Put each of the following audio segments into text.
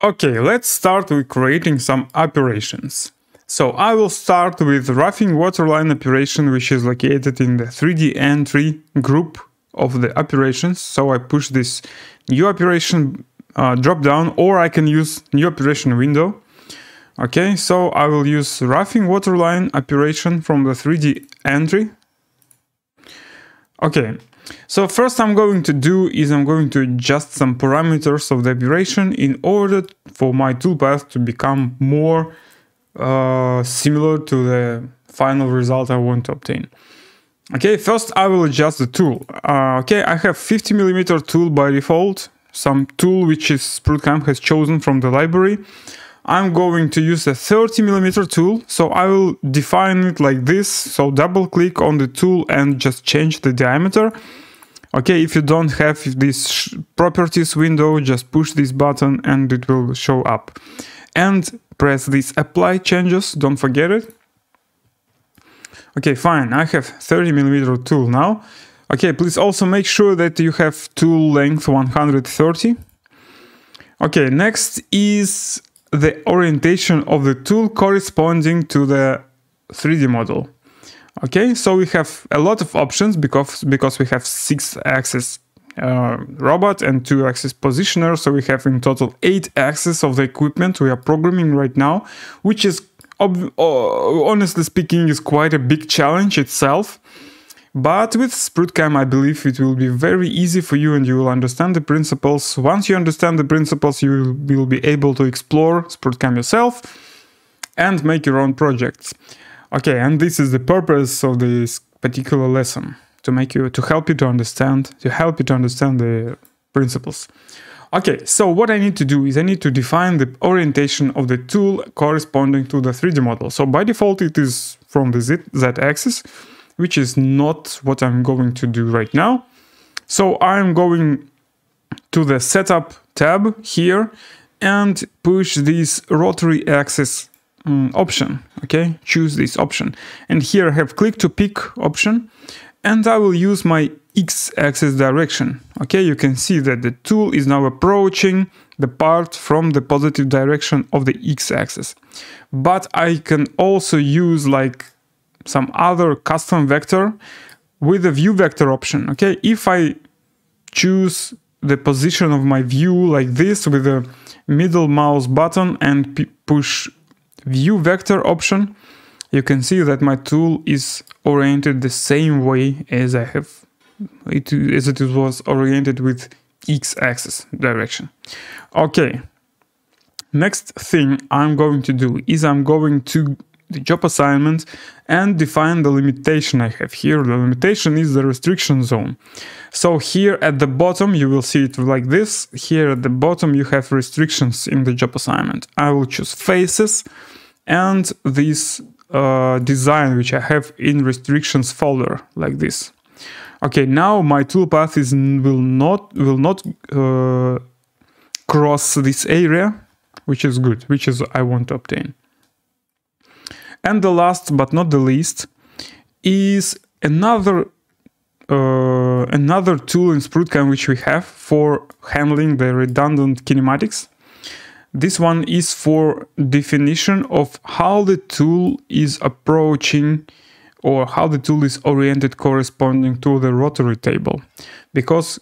Okay, let's start with creating some operations. So I will start with roughing waterline operation, which is located in the 3D entry group of the operations. So I push this new operation uh, drop down, or I can use new operation window. Okay, so I will use roughing waterline operation from the 3D entry. Okay, so first I'm going to do is I'm going to adjust some parameters of the operation in order for my toolpath to become more uh, similar to the final result I want to obtain. Okay, first I will adjust the tool. Uh, okay, I have 50 millimeter tool by default, some tool which is SprutCAM has chosen from the library. I'm going to use a 30 millimeter tool, so I will define it like this. So double click on the tool and just change the diameter. Okay, if you don't have this properties window, just push this button and it will show up. And press this apply changes, don't forget it. Okay, fine, I have 30 millimeter tool now. Okay, please also make sure that you have tool length 130. Okay, next is the orientation of the tool corresponding to the 3D model. Okay, so we have a lot of options because because we have six axis uh, robot and two axis positioner. So we have in total eight axes of the equipment we are programming right now, which is honestly speaking is quite a big challenge itself. But with Sprutcam, I believe it will be very easy for you and you will understand the principles. Once you understand the principles, you will be able to explore Sprutcam yourself and make your own projects. Okay, and this is the purpose of this particular lesson to make you to help you to understand to help you to understand the principles. Okay, so what I need to do is I need to define the orientation of the tool corresponding to the 3D model. So by default it is from the Z, Z axis which is not what I'm going to do right now. So I'm going to the setup tab here and push this rotary axis um, option. Okay, choose this option. And here I have click to pick option and I will use my x-axis direction. Okay, you can see that the tool is now approaching the part from the positive direction of the x-axis. But I can also use like some other custom vector with the view vector option. Okay, if I choose the position of my view like this with the middle mouse button and push view vector option, you can see that my tool is oriented the same way as I have it as it was oriented with x-axis direction. Okay. Next thing I'm going to do is I'm going to the job assignment and define the limitation I have here. The limitation is the restriction zone. So here at the bottom, you will see it like this. Here at the bottom, you have restrictions in the job assignment. I will choose faces and this uh, design, which I have in restrictions folder like this. Okay, now my toolpath is will not will not uh, cross this area, which is good, which is I want to obtain. And the last but not the least is another uh, another tool in SprutCam which we have for handling the redundant kinematics. This one is for definition of how the tool is approaching or how the tool is oriented corresponding to the rotary table. Because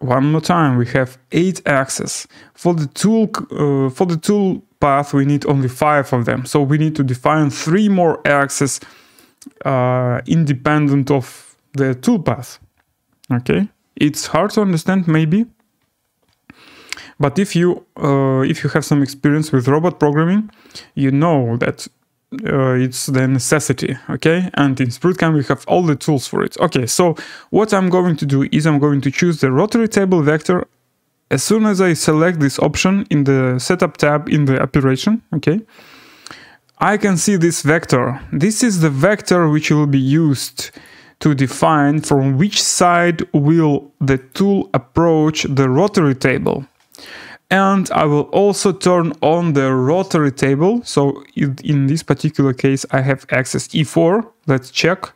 one more time, we have eight axes. For the tool, uh, for the tool path, we need only five of them. So we need to define three more axes uh, independent of the toolpath. Okay, it's hard to understand maybe, but if you uh, if you have some experience with robot programming, you know that uh, it's the necessity. Okay, and in SprutCAM we have all the tools for it. Okay, so what I'm going to do is I'm going to choose the rotary table vector as soon as I select this option in the setup tab in the operation, okay, I can see this vector. This is the vector which will be used to define from which side will the tool approach the rotary table. And I will also turn on the rotary table. So in this particular case, I have axis E4. Let's check.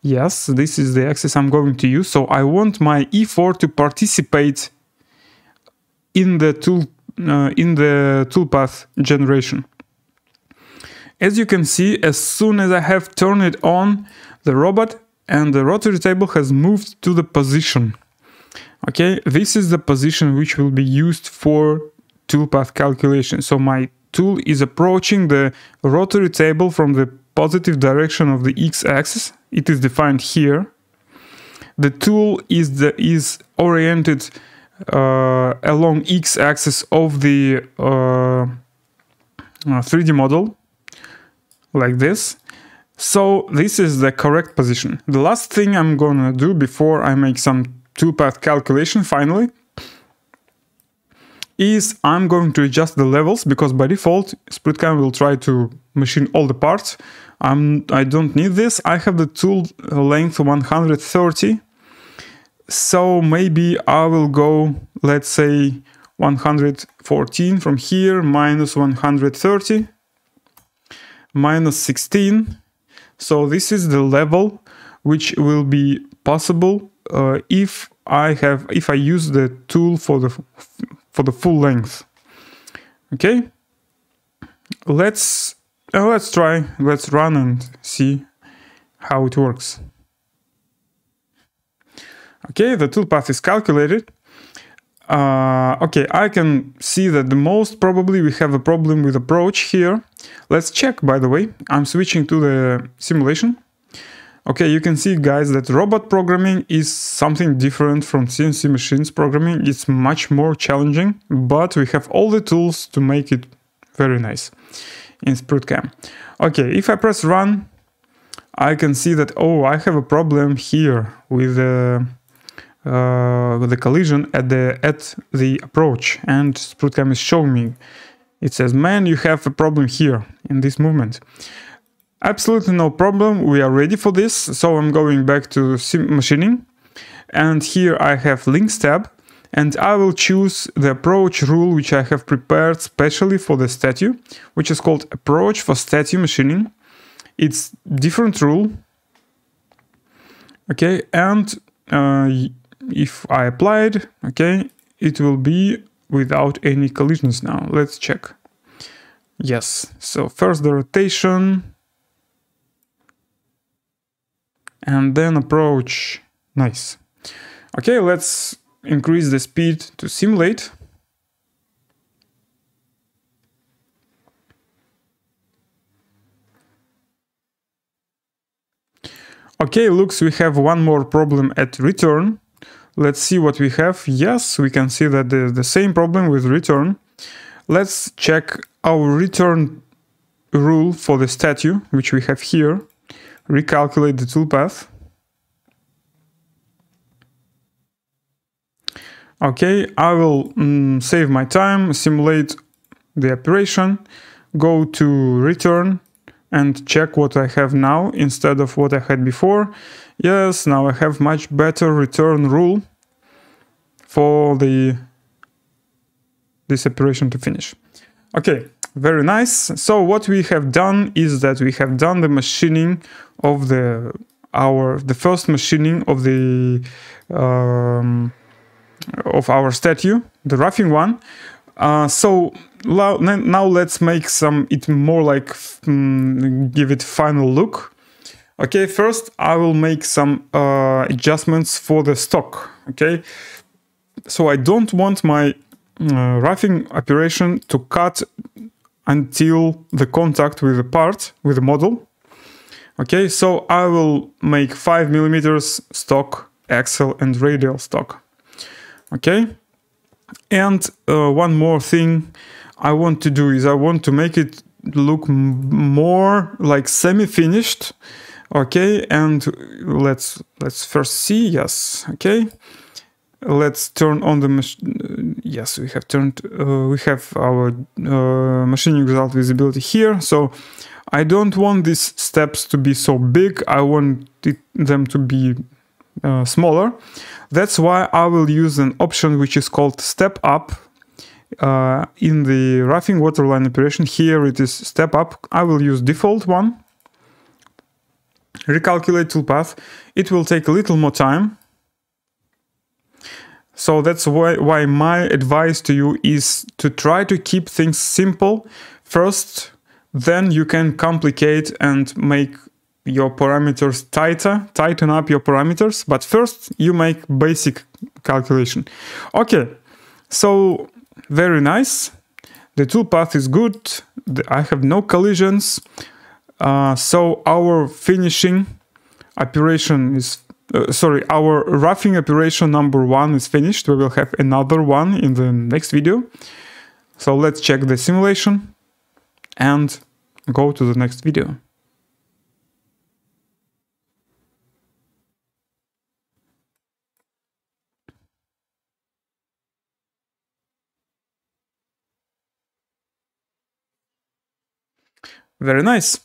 Yes, this is the axis I'm going to use. So I want my E4 to participate in the tool uh, in the toolpath generation. As you can see, as soon as I have turned it on, the robot and the rotary table has moved to the position. Okay, this is the position which will be used for toolpath calculation. So my tool is approaching the rotary table from the positive direction of the x-axis. It is defined here. The tool is the is oriented uh, along x-axis of the uh, 3D uh, model, like this. So this is the correct position. The last thing I'm gonna do before I make some toolpath calculation finally is I'm going to adjust the levels because by default SprutCam will try to machine all the parts. I'm, I don't need this. I have the tool length 130. So maybe I will go, let's say 114 from here, minus 130, minus 16. So this is the level which will be possible uh, if I have if I use the tool for the for the full length. Okay, let's uh, let's try let's run and see how it works. Okay, the toolpath is calculated. Uh, okay, I can see that the most probably we have a problem with approach here. Let's check, by the way. I'm switching to the simulation. Okay, you can see, guys, that robot programming is something different from CNC machines programming. It's much more challenging, but we have all the tools to make it very nice in SprutCam. Okay, if I press run, I can see that, oh, I have a problem here with the, uh, with the collision at the, at the approach, and SprutCam is showing me. It says, man, you have a problem here in this movement. Absolutely no problem, we are ready for this. So I'm going back to sim machining and here I have links tab and I will choose the approach rule which I have prepared specially for the statue, which is called approach for statue machining. It's different rule. Okay, and uh, if I apply it, okay, it will be without any collisions now. Let's check. Yes, so first the rotation, and then approach. Nice. Okay, let's increase the speed to simulate. Okay, looks we have one more problem at return. Let's see what we have. Yes, we can see that the same problem with return. Let's check our return rule for the statue, which we have here recalculate the toolpath. Okay, I will mm, save my time, simulate the operation, go to return and check what I have now instead of what I had before. Yes, now I have much better return rule for the this operation to finish. Okay, very nice. So what we have done is that we have done the machining of the our the first machining of the um, of our statue, the roughing one. Uh, so now let's make some it more like um, give it final look. Okay, first I will make some uh, adjustments for the stock. Okay, so I don't want my uh, roughing operation to cut until the contact with the part, with the model. Okay, so I will make 5 millimeters stock, axial and radial stock. Okay, and uh, one more thing I want to do is I want to make it look more like semi-finished. Okay, and let's let's first see. Yes, okay let's turn on the machine. Yes, we have turned, uh, we have our uh, machining result visibility here. So I don't want these steps to be so big. I want it, them to be uh, smaller. That's why I will use an option which is called step up. Uh, in the roughing waterline operation, here it is step up. I will use default one. recalculate toolpath, it will take a little more time. So that's why, why my advice to you is to try to keep things simple first, then you can complicate and make your parameters tighter, tighten up your parameters, but first you make basic calculation. Okay, so very nice. The toolpath is good. I have no collisions. Uh, so our finishing operation is, uh, sorry, our roughing operation number one is finished. We will have another one in the next video. So let's check the simulation and go to the next video. Very nice.